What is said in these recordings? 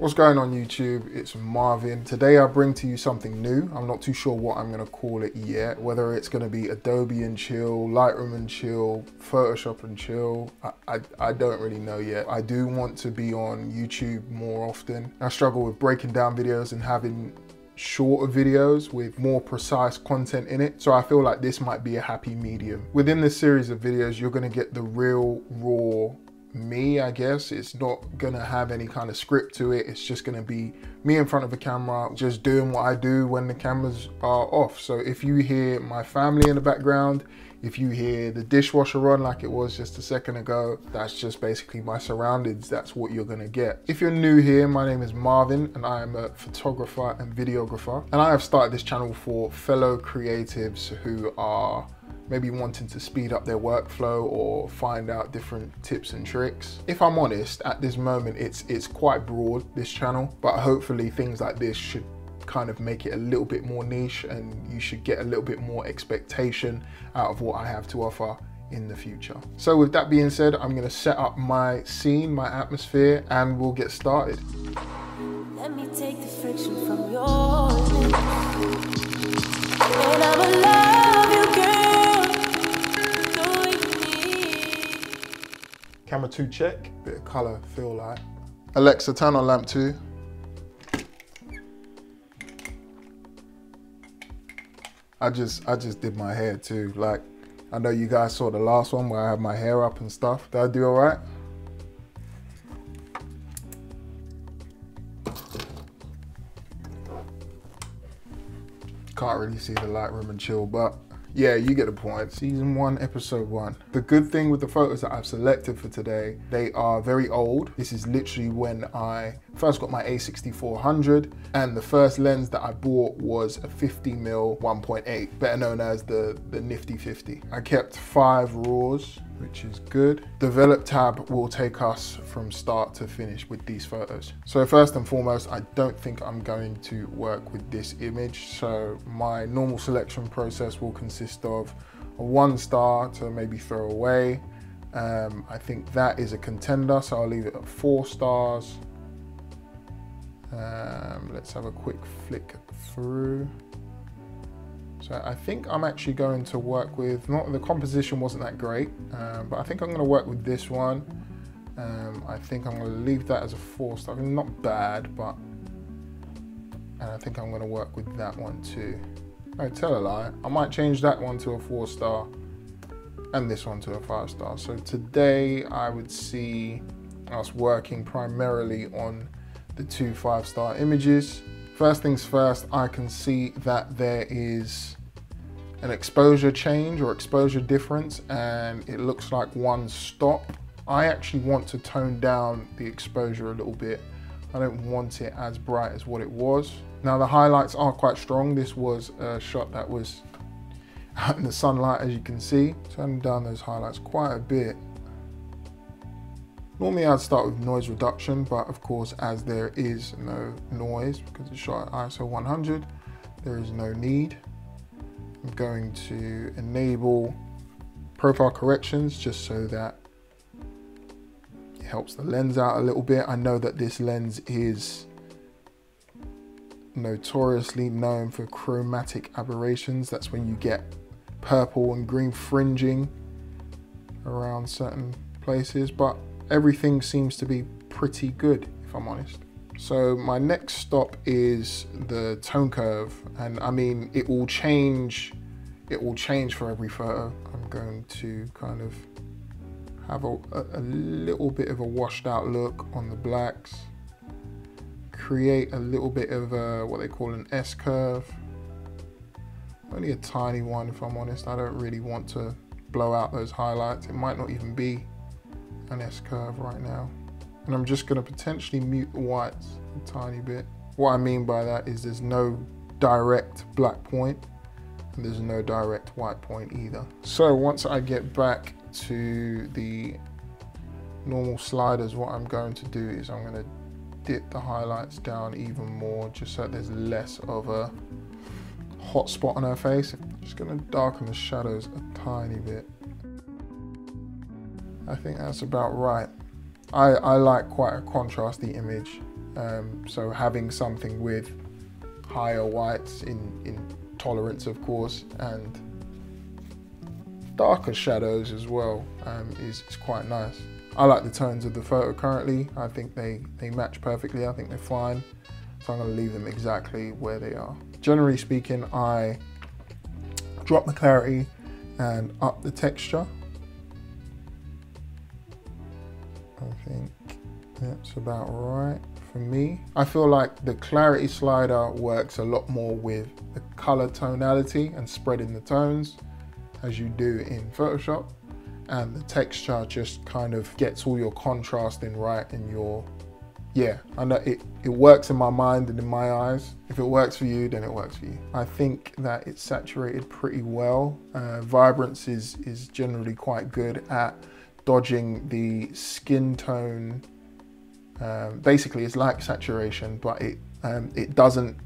What's going on YouTube? It's Marvin. Today I bring to you something new. I'm not too sure what I'm gonna call it yet, whether it's gonna be Adobe and chill, Lightroom and chill, Photoshop and chill. I, I, I don't really know yet. I do want to be on YouTube more often. I struggle with breaking down videos and having shorter videos with more precise content in it. So I feel like this might be a happy medium. Within this series of videos, you're gonna get the real raw me, I guess. It's not gonna have any kind of script to it. It's just gonna be me in front of a camera, just doing what I do when the cameras are off. So if you hear my family in the background, if you hear the dishwasher run like it was just a second ago, that's just basically my surroundings. That's what you're gonna get. If you're new here, my name is Marvin and I am a photographer and videographer. And I have started this channel for fellow creatives who are maybe wanting to speed up their workflow or find out different tips and tricks. If I'm honest, at this moment, it's, it's quite broad, this channel, but hopefully things like this should kind of make it a little bit more niche and you should get a little bit more expectation out of what I have to offer in the future. So with that being said, I'm gonna set up my scene, my atmosphere, and we'll get started. Let me take the friction from your lips. Camera two check, bit of color, feel like. Alexa, turn on lamp two. I just, I just did my hair too. Like, I know you guys saw the last one where I had my hair up and stuff. Did I do all right? Can't really see the Lightroom and chill, but yeah, you get the point. Season one, episode one. The good thing with the photos that I've selected for today, they are very old. This is literally when I first got my A6400 and the first lens that I bought was a 50mm 1.8, better known as the, the Nifty 50. I kept five RAWs which is good. Develop tab will take us from start to finish with these photos. So first and foremost, I don't think I'm going to work with this image. So my normal selection process will consist of a one star to maybe throw away. Um, I think that is a contender, so I'll leave it at four stars. Um, let's have a quick flick through. So I think I'm actually going to work with, not the composition wasn't that great, um, but I think I'm going to work with this one. Um, I think I'm going to leave that as a four star. Not bad, but and I think I'm going to work with that one too. I tell a lie. I might change that one to a four star and this one to a five star. So today I would see us working primarily on the two five star images. First things first, I can see that there is an exposure change or exposure difference and it looks like one stop. I actually want to tone down the exposure a little bit. I don't want it as bright as what it was. Now the highlights are quite strong. This was a shot that was out in the sunlight as you can see. Turning down those highlights quite a bit. Normally I'd start with noise reduction, but of course, as there is no noise because it's shot at ISO 100, there is no need. I'm going to enable profile corrections just so that it helps the lens out a little bit. I know that this lens is notoriously known for chromatic aberrations. That's when you get purple and green fringing around certain places, but everything seems to be pretty good, if I'm honest. So my next stop is the tone curve. And I mean, it will change, it will change for every photo. I'm going to kind of have a, a little bit of a washed out look on the blacks. Create a little bit of a, what they call an S curve. Only a tiny one, if I'm honest. I don't really want to blow out those highlights. It might not even be an S curve right now. And I'm just gonna potentially mute the whites a tiny bit. What I mean by that is there's no direct black point and there's no direct white point either. So once I get back to the normal sliders, what I'm going to do is I'm gonna dip the highlights down even more just so there's less of a hot spot on her face. I'm just gonna darken the shadows a tiny bit. I think that's about right. I, I like quite a contrasty image. Um, so having something with higher whites in, in tolerance, of course, and darker shadows as well um, is, is quite nice. I like the tones of the photo currently. I think they, they match perfectly. I think they're fine. So I'm gonna leave them exactly where they are. Generally speaking, I drop the clarity and up the texture. I think that's about right for me. I feel like the clarity slider works a lot more with the color tonality and spreading the tones as you do in Photoshop. And the texture just kind of gets all your contrasting right in your, yeah, I know it, it works in my mind and in my eyes. If it works for you, then it works for you. I think that it's saturated pretty well. Uh, vibrance is, is generally quite good at dodging the skin tone um, basically, it's like saturation, but it um, it doesn't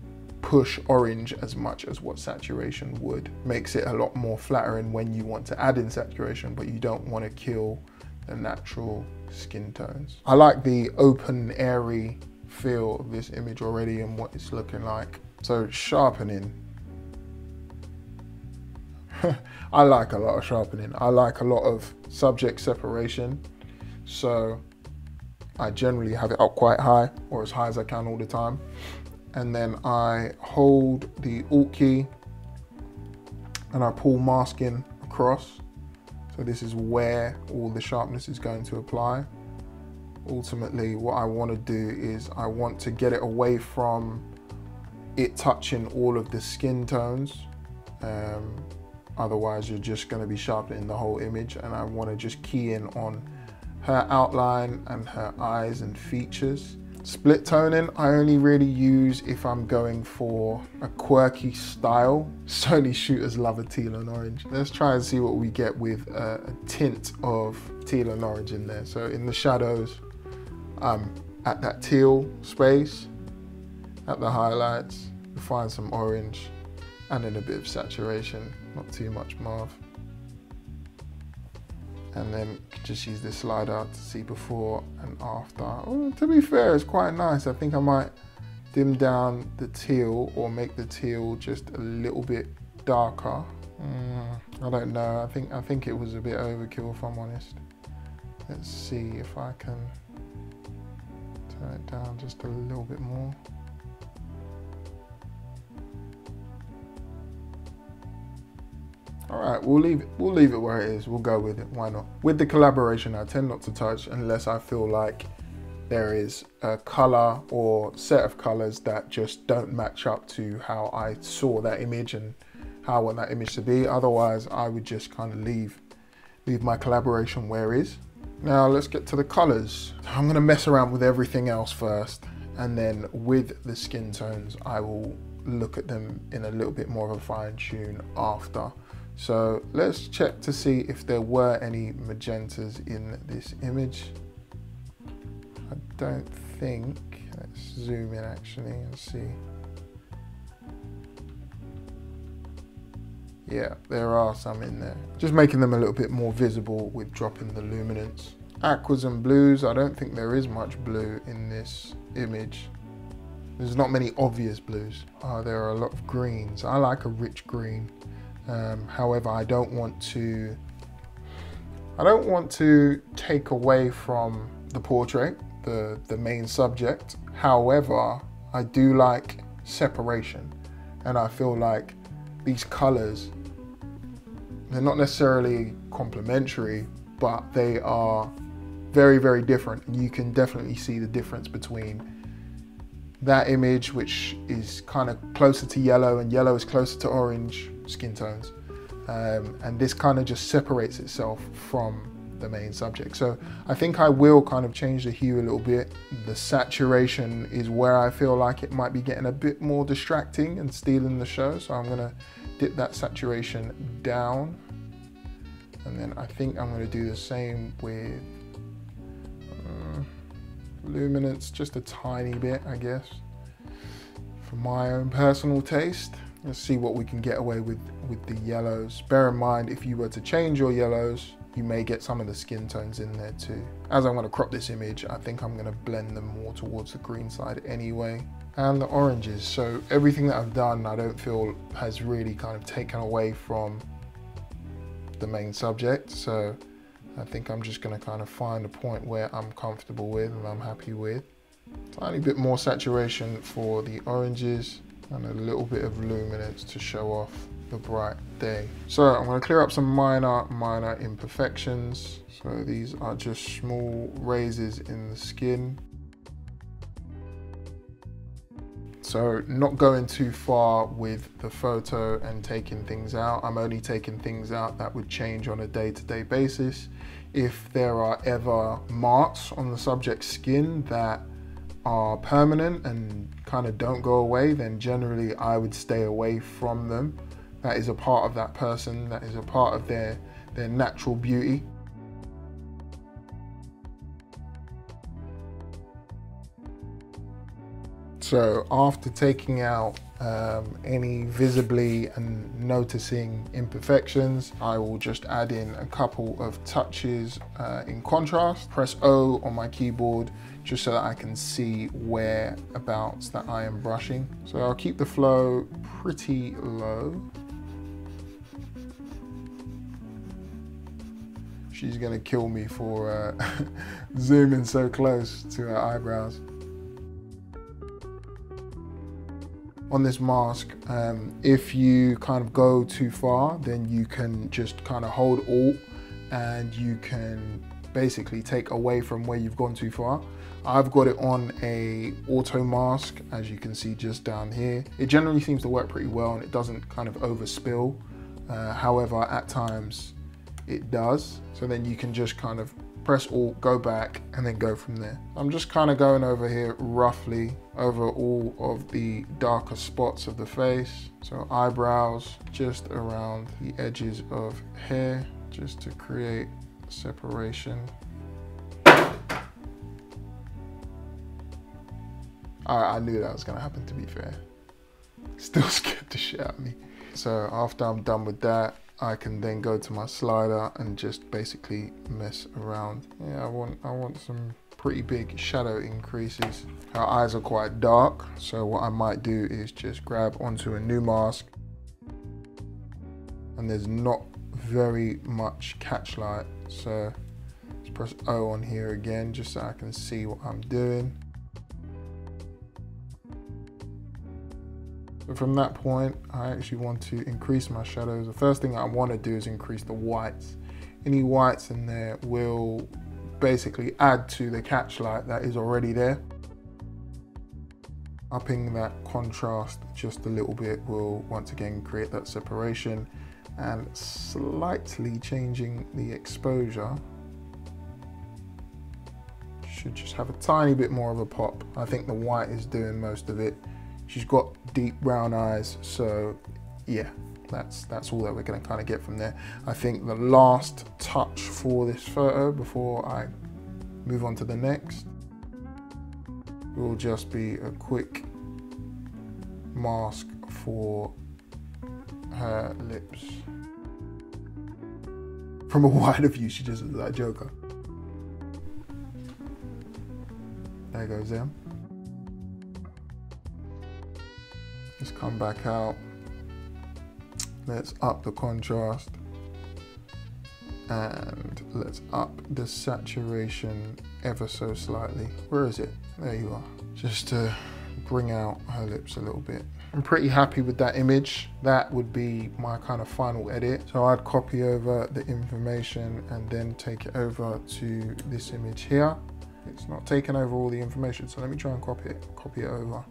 push orange as much as what saturation would. Makes it a lot more flattering when you want to add in saturation, but you don't want to kill the natural skin tones. I like the open, airy feel of this image already and what it's looking like. So sharpening. I like a lot of sharpening. I like a lot of subject separation. So I generally have it up quite high or as high as I can all the time. And then I hold the Alt key and I pull masking across. So this is where all the sharpness is going to apply. Ultimately, what I want to do is I want to get it away from it touching all of the skin tones. Um, otherwise, you're just going to be sharpening the whole image. And I want to just key in on her outline and her eyes and features. Split toning, I only really use if I'm going for a quirky style. Sony shooters love a teal and orange. Let's try and see what we get with a, a tint of teal and orange in there. So in the shadows, I'm at that teal space, at the highlights, find some orange, and then a bit of saturation, not too much mauve and then just use this slider to see before and after. Oh, to be fair, it's quite nice. I think I might dim down the teal or make the teal just a little bit darker. Mm, I don't know. I think I think it was a bit overkill if I'm honest. Let's see if I can turn it down just a little bit more. All right, we'll leave it. We'll leave it where it is. We'll go with it. Why not? With the calibration, I tend not to touch unless I feel like there is a color or set of colors that just don't match up to how I saw that image and how I want that image to be. Otherwise, I would just kind of leave leave my calibration where it is. Now let's get to the colors. I'm gonna mess around with everything else first and then with the skin tones, I will look at them in a little bit more of a fine tune after. So let's check to see if there were any magentas in this image. I don't think. Let's zoom in actually and see. Yeah, there are some in there. Just making them a little bit more visible with dropping the luminance. Aquas and blues, I don't think there is much blue in this image. There's not many obvious blues. Uh, there are a lot of greens. I like a rich green. Um, however, I don't want to I don't want to take away from the portrait, the, the main subject. However, I do like separation. And I feel like these colors, they're not necessarily complementary, but they are very, very different. And you can definitely see the difference between that image, which is kind of closer to yellow and yellow is closer to orange, skin tones. Um, and this kind of just separates itself from the main subject. So I think I will kind of change the hue a little bit. The saturation is where I feel like it might be getting a bit more distracting and stealing the show. So I'm gonna dip that saturation down. And then I think I'm gonna do the same with uh, luminance, just a tiny bit, I guess, for my own personal taste. Let's see what we can get away with with the yellows. Bear in mind, if you were to change your yellows, you may get some of the skin tones in there too. As I'm gonna crop this image, I think I'm gonna blend them more towards the green side anyway. And the oranges, so everything that I've done, I don't feel has really kind of taken away from the main subject. So I think I'm just gonna kind of find a point where I'm comfortable with and I'm happy with. Tiny bit more saturation for the oranges and a little bit of luminance to show off the bright day. So I'm going to clear up some minor, minor imperfections. So these are just small raises in the skin. So not going too far with the photo and taking things out. I'm only taking things out that would change on a day-to-day -day basis. If there are ever marks on the subject's skin that are permanent and kind of don't go away, then generally I would stay away from them that is a part of that person, that is a part of their, their natural beauty. So after taking out um, any visibly and noticing imperfections, I will just add in a couple of touches uh, in contrast. Press O on my keyboard just so that I can see whereabouts that I am brushing. So I'll keep the flow pretty low. she's gonna kill me for uh, zooming so close to her eyebrows. On this mask, um, if you kind of go too far, then you can just kind of hold Alt and you can basically take away from where you've gone too far. I've got it on a auto mask, as you can see just down here. It generally seems to work pretty well and it doesn't kind of overspill. Uh, however, at times it does. So then you can just kind of press Alt, go back, and then go from there. I'm just kind of going over here roughly over all of the darker spots of the face. So eyebrows, just around the edges of hair, just to create separation. I, I knew that was gonna happen to be fair. Still scared the shit out of me. So after I'm done with that, I can then go to my slider and just basically mess around. Yeah, I want, I want some pretty big shadow increases. Our eyes are quite dark, so what I might do is just grab onto a new mask and there's not very much catch light, so let's press O on here again just so I can see what I'm doing. From that point, I actually want to increase my shadows. The first thing I want to do is increase the whites. Any whites in there will basically add to the catch light that is already there. Upping that contrast just a little bit will once again create that separation and slightly changing the exposure should just have a tiny bit more of a pop. I think the white is doing most of it. She's got deep brown eyes, so yeah, that's that's all that we're gonna kind of get from there. I think the last touch for this photo before I move on to the next will just be a quick mask for her lips. From a wider view, she just looks like Joker. There goes them. Let's come back out. Let's up the contrast. And let's up the saturation ever so slightly. Where is it? There you are. Just to bring out her lips a little bit. I'm pretty happy with that image. That would be my kind of final edit. So I'd copy over the information and then take it over to this image here. It's not taking over all the information, so let me try and copy it, copy it over.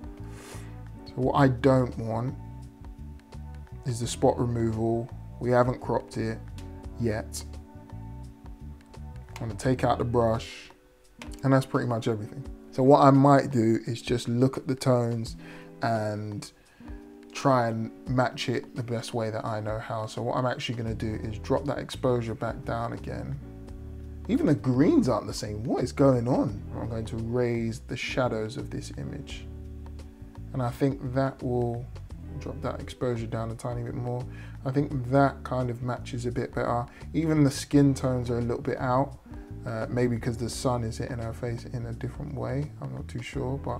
So what I don't want is the spot removal. We haven't cropped it yet. I'm gonna take out the brush and that's pretty much everything. So what I might do is just look at the tones and try and match it the best way that I know how. So what I'm actually gonna do is drop that exposure back down again. Even the greens aren't the same. What is going on? I'm going to raise the shadows of this image. And I think that will drop that exposure down a tiny bit more. I think that kind of matches a bit better. Even the skin tones are a little bit out. Uh, maybe because the sun is hitting her face in a different way. I'm not too sure, but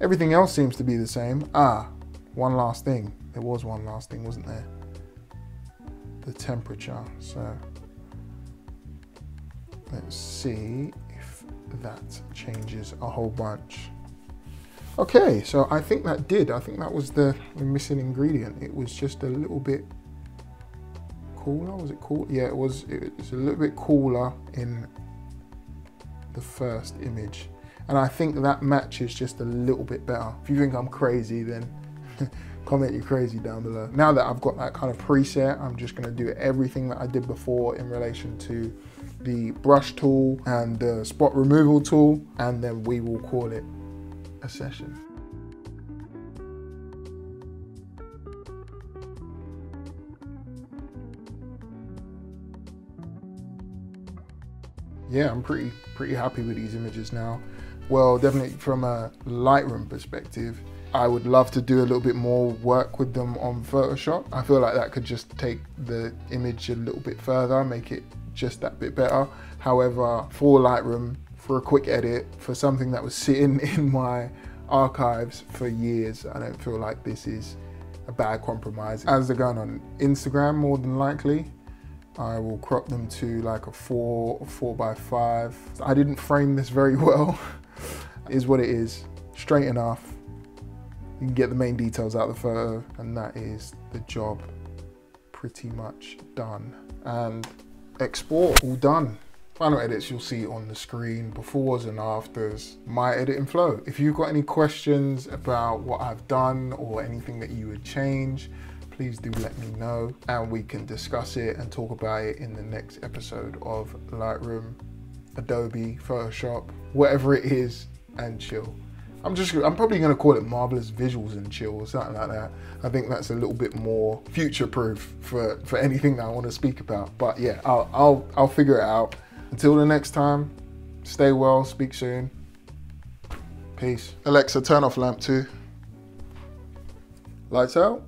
everything else seems to be the same. Ah, one last thing. There was one last thing, wasn't there? The temperature. So let's see if that changes a whole bunch. Okay, so I think that did. I think that was the, missing ingredient. It was just a little bit cooler. Was it cool? Yeah, it was. It was a little bit cooler in the first image, and I think that matches just a little bit better. If you think I'm crazy, then comment you crazy down below. Now that I've got that kind of preset, I'm just going to do everything that I did before in relation to the brush tool and the spot removal tool, and then we will call it a session. Yeah, I'm pretty pretty happy with these images now. Well, definitely from a Lightroom perspective, I would love to do a little bit more work with them on Photoshop. I feel like that could just take the image a little bit further, make it just that bit better. However, for Lightroom, for a quick edit for something that was sitting in my archives for years. I don't feel like this is a bad compromise. As they're going on Instagram, more than likely, I will crop them to like a four, four by five. I didn't frame this very well, is what it is. Straight enough. You can get the main details out of the photo and that is the job pretty much done. And export, all done. Final edits you'll see on the screen, befores and afters, my editing flow. If you've got any questions about what I've done or anything that you would change, please do let me know and we can discuss it and talk about it in the next episode of Lightroom, Adobe, Photoshop, whatever it is, and chill. I'm just, I'm probably gonna call it Marvellous Visuals and Chill or something like that. I think that's a little bit more future-proof for, for anything that I wanna speak about. But yeah, I'll, I'll, I'll figure it out. Until the next time, stay well, speak soon. Peace. Alexa, turn off lamp two. Lights out.